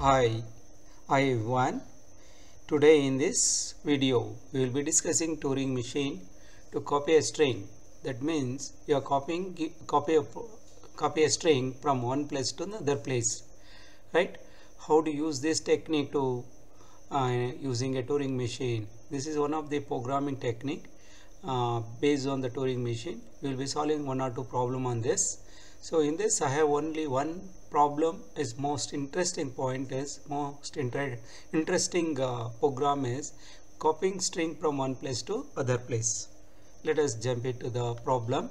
Hi, hi everyone. Today in this video we will be discussing Turing machine to copy a string. That means you are copying copy a, copy a string from one place to another place, right? How to use this technique to uh, using a Turing machine? This is one of the programming technique uh, based on the Turing machine. We will be solving one or two problem on this. So in this I have only one problem is most interesting point is most inter interesting uh, program is copying string from one place to other place. Let us jump into the problem.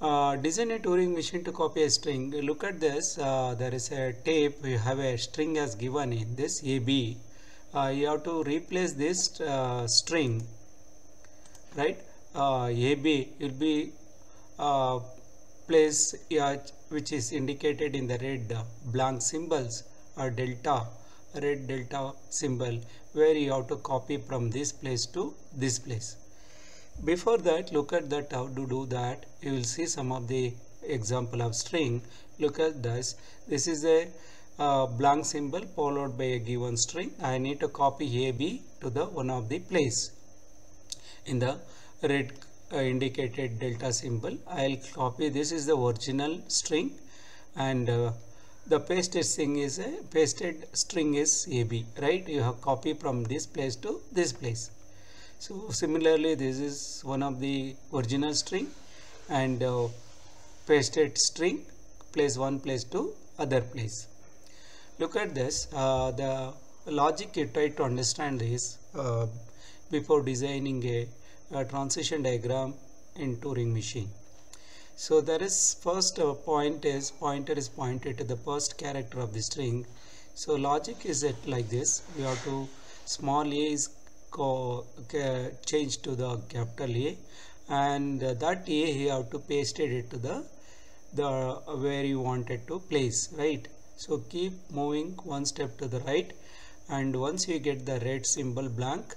Uh, design a Turing machine to copy a string. Look at this. Uh, there is a tape. We have a string as given in this AB. Uh, you have to replace this uh, string, right? Uh, AB will be uh, place which is indicated in the red blank symbols or delta red delta symbol where you have to copy from this place to this place. Before that look at that how to do that. You will see some of the example of string. Look at this. This is a uh, blank symbol followed by a given string. I need to copy ab to the one of the place. In the red uh, indicated delta symbol. I'll copy. This is the original string and uh, the pasted string is a pasted string is ab right? You have copy from this place to this place. So similarly this is one of the original string and uh, pasted string place one place to other place. Look at this. Uh, the logic you try to understand this uh, before designing a, a transition diagram in Turing machine. So there is first uh, point is pointer is pointed to the first character of the string. So logic is it like this. We have to small a is changed to the capital A and uh, that A you have to paste it to the the uh, where you wanted to place right? So keep moving one step to the right and once you get the red symbol blank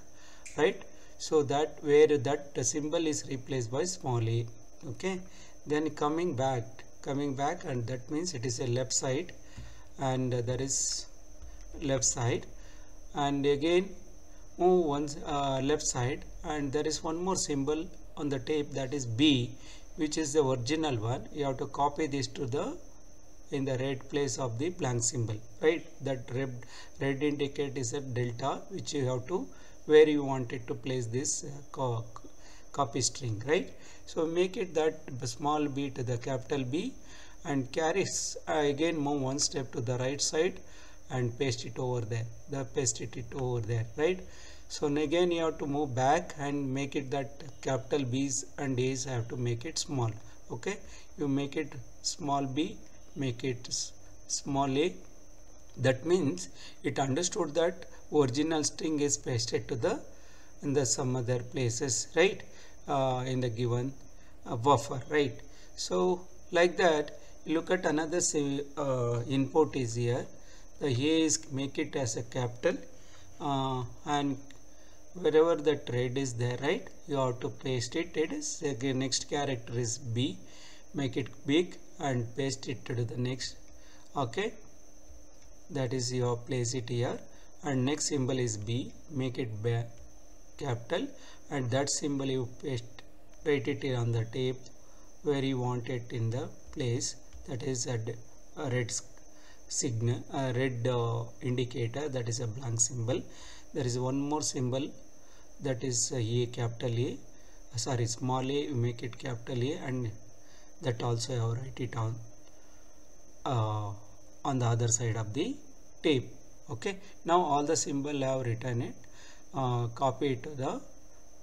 right so that where that symbol is replaced by small a okay? Then coming back coming back and that means it is a left side and uh, there is left side. And again move once uh, left side and there is one more symbol on the tape that is b which is the original one. You have to copy this to the in the red place of the blank symbol right? That red red indicate is a delta which you have to where you wanted to place this uh, co copy string right? So make it that small b to the capital b and carries uh, again move one step to the right side and paste it over there the paste it, it over there right? So again you have to move back and make it that capital b's and a's have to make it small okay? You make it small b make it small a. That means it understood that original string is pasted to the in the some other places right? Uh, in the given uh, buffer right? So like that look at another uh, input is here. The a is make it as a capital uh, and wherever the red is there right? You have to paste it. It is again next character is b. Make it big and paste it to the next. Okay? That is you have place it here and next symbol is b. Make it capital. And that symbol you paste write it on the tape where you want it in the place. That is a, a red signal a red uh, indicator. That is a blank symbol. There is one more symbol. That is a capital a. Uh, sorry small a. You make it capital a and that also I write it on uh, on the other side of the tape okay? Now all the symbol I have written it. Uh, copy it to the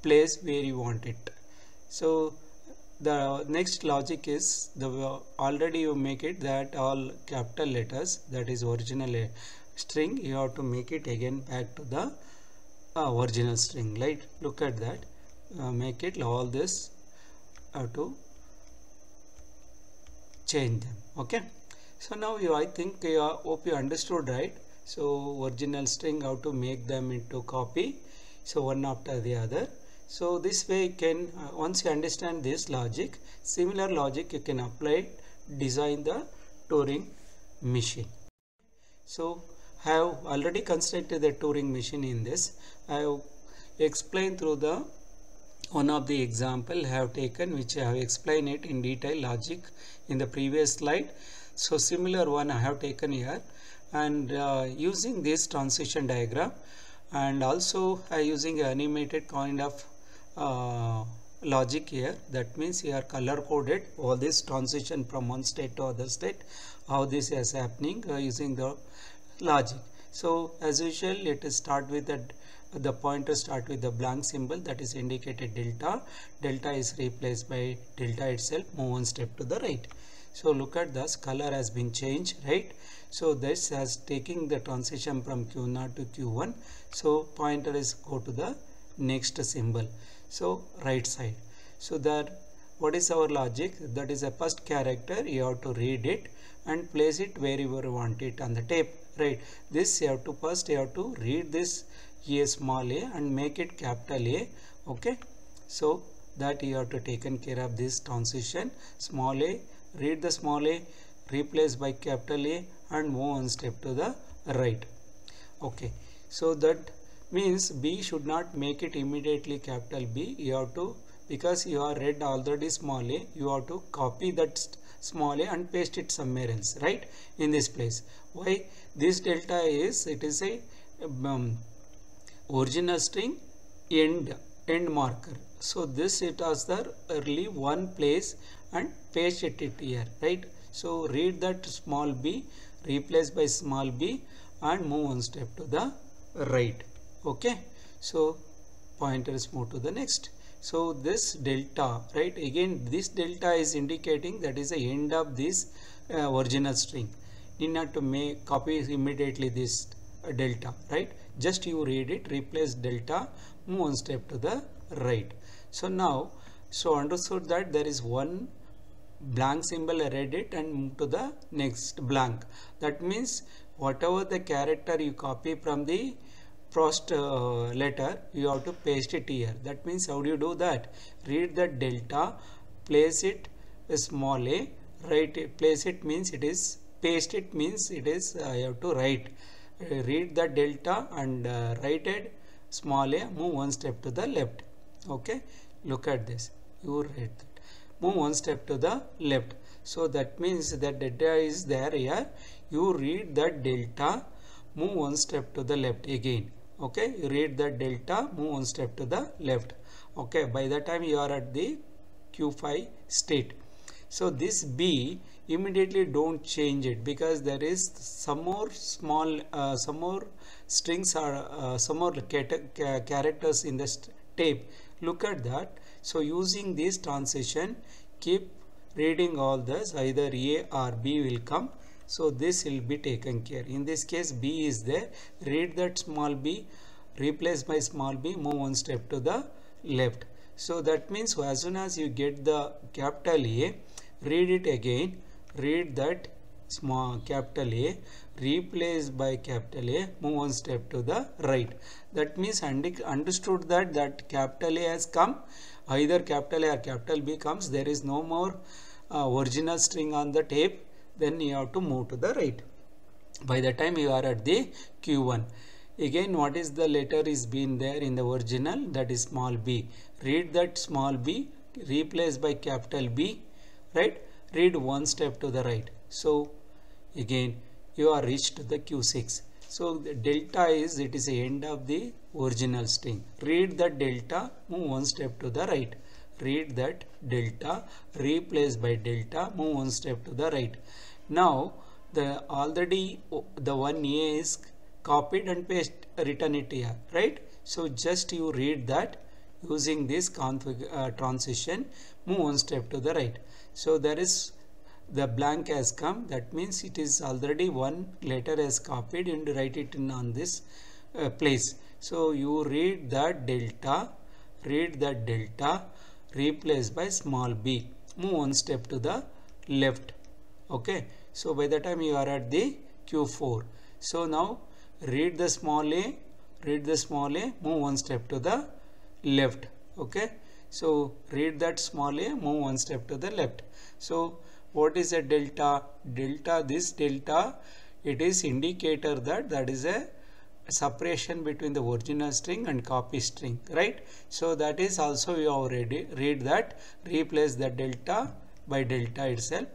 place where you want it. So the next logic is the already you make it that all capital letters that is original uh, string you have to make it again back to the uh, original string right? Look at that. Uh, make it all this to change them. Okay? So now you i think you are, hope you understood right so original string how to make them into copy. So one after the other. So this way you can uh, once you understand this logic similar logic you can apply it. design the Turing machine. So I have already constructed the Turing machine in this. I have explained through the one of the example I have taken which I have explained it in detail logic in the previous slide. So similar one I have taken here and uh, using this transition diagram and also uh, using animated kind of uh, logic here that means here color coded all this transition from one state to other state how this is happening uh, using the logic. So as usual let us start with the the pointer start with the blank symbol that is indicated delta. Delta is replaced by delta itself move one step to the right so look at this. Color has been changed right? So this has taking the transition from q0 to q1. So pointer is go to the next symbol. So right side. So that what is our logic? That is a first character you have to read it and place it wherever you want it on the tape right? This you have to first you have to read this a small a and make it capital A okay? So that you have to taken care of this transition small a read the small a replace by capital A and move one step to the right. Okay. So that means B should not make it immediately capital B. You have to because you are read already small a you have to copy that small a and paste it somewhere else right in this place. Why? This delta is it is a um, original string end end marker. So this it has the early one place and paste it, here right? So read that small b replace by small b and move one step to the right okay? So pointer is move to the next. So this delta right? Again this delta is indicating that is the end of this uh, original string. Need not to make copy immediately this uh, delta right? Just you read it replace delta move one step to the right. So now so understood that there is one blank symbol read it and move to the next blank. That means whatever the character you copy from the first uh, letter you have to paste it here. That means how do you do that? Read the delta place it small a write it place it means it is paste it means it is uh, you have to write. Read the delta and uh, write it small a move one step to the left. Okay? Look at this. You read move one step to the left. So that means that delta is there here. You read the delta move one step to the left again. Okay? You read the delta move one step to the left. Okay? By the time you are at the q5 state. So this b immediately don't change it because there is some more small uh, some more strings or uh, some more characters in the tape. Look at that so using this transition keep reading all this. Either a or b will come. So this will be taken care. In this case b is there. Read that small b. Replace by small b. Move one step to the left. So that means as soon as you get the capital a read it again. Read that small capital A. Replaced by capital A. Move one step to the right. That means understood that that capital A has come either capital A or capital B comes there is no more uh, original string on the tape then you have to move to the right. By the time you are at the Q1 again what is the letter is been there in the original? That is small b. Read that small b replaced by capital B right? Read one step to the right. So again you are reached the q6 so the delta is it is the end of the original string. Read the delta move one step to the right. Read that delta replace by delta move one step to the right. Now the already the one a is copied and paste written it here right? So just you read that using this config uh, transition move one step to the right. So there is the blank has come. That means it is already one letter has copied and write it in on this uh, place. So you read that delta read that delta replace by small b. Move one step to the left. Okay? So by the time you are at the q4 so now read the small a read the small a move one step to the left. Okay? So read that small a move one step to the left. So what is a delta? Delta this delta it is indicator that that is a separation between the original string and copy string right? So that is also we already read that replace the delta by delta itself.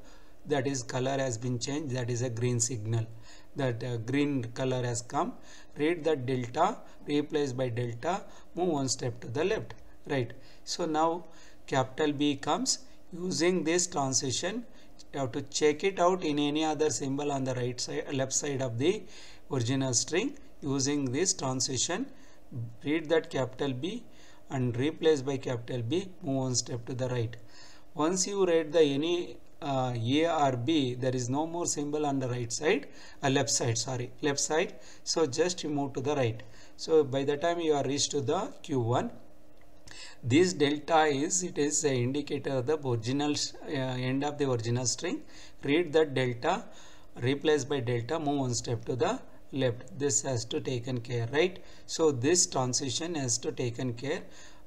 That is color has been changed that is a green signal. That uh, green color has come. Read that delta replace by delta move one step to the left right? So now capital B comes. Using this transition you have to check it out in any other symbol on the right side left side of the original string using this transition. Read that capital B and replace by capital B. Move one step to the right. Once you read the any uh, A or B there is no more symbol on the right side uh, left side sorry left side. So just you move to the right. So by the time you are reached to the Q1 this delta is it is the indicator of the original uh, end of the original string. Read that delta replace by delta move one step to the left. This has to taken care right? So this transition has to taken care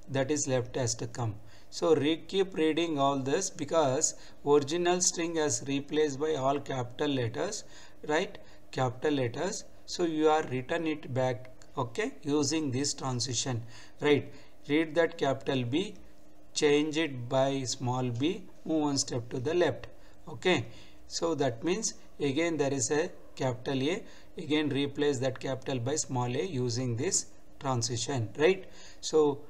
that is left has to come. So re keep reading all this because original string has replaced by all capital letters right? Capital letters. So you are written it back okay? Using this transition right read that capital B change it by small b move one step to the left. Okay? So that means again there is a capital A. Again replace that capital by small a using this transition right? So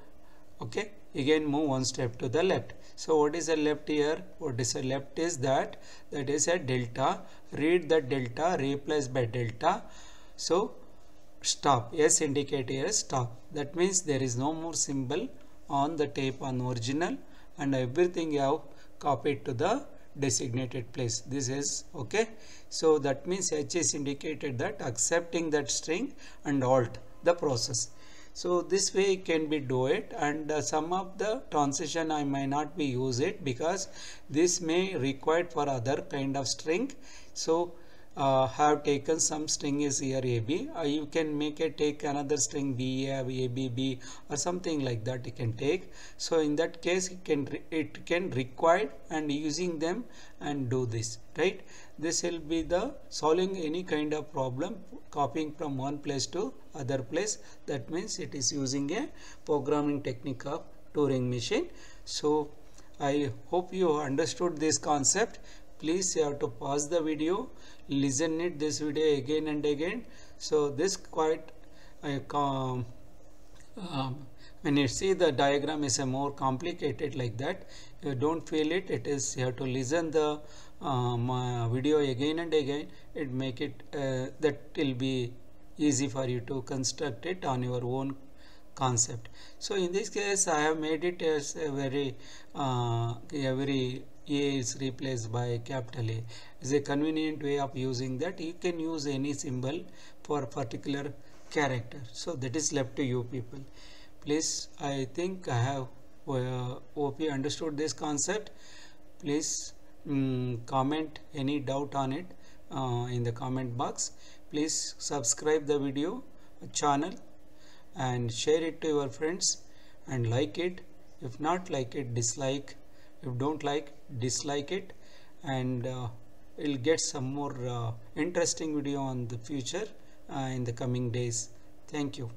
okay? Again move one step to the left. So what is the left here? What is the left is that that is a delta. Read the delta replace by delta. So stop. S indicate here stop. That means there is no more symbol on the tape on original and everything you have copied to the designated place. This is okay. So that means h is indicated that accepting that string and alt the process. So this way can be do it and uh, some of the transition i may not be use it because this may required for other kind of string. So uh, have taken some string is here AB uh, you can make it take another string B A B B or something like that you can take. So in that case it can it can require and using them and do this right? This will be the solving any kind of problem copying from one place to other place. That means it is using a programming technique of Turing machine. So I hope you understood this concept please you have to pause the video listen it this video again and again. So this quite um, um, when you see the diagram is a more complicated like that you don't feel it. It is you have to listen the um, uh, video again and again. It make it uh, that will be easy for you to construct it on your own concept. So in this case i have made it as a very uh, a very a is replaced by capital A. Is a convenient way of using that. You can use any symbol for particular character. So that is left to you people. Please I think I have uh, hope you understood this concept. Please um, comment any doubt on it uh, in the comment box. Please subscribe the video channel and share it to your friends and like it. If not like it dislike if don't like dislike it and uh, we'll get some more uh, interesting video on the future uh, in the coming days. Thank you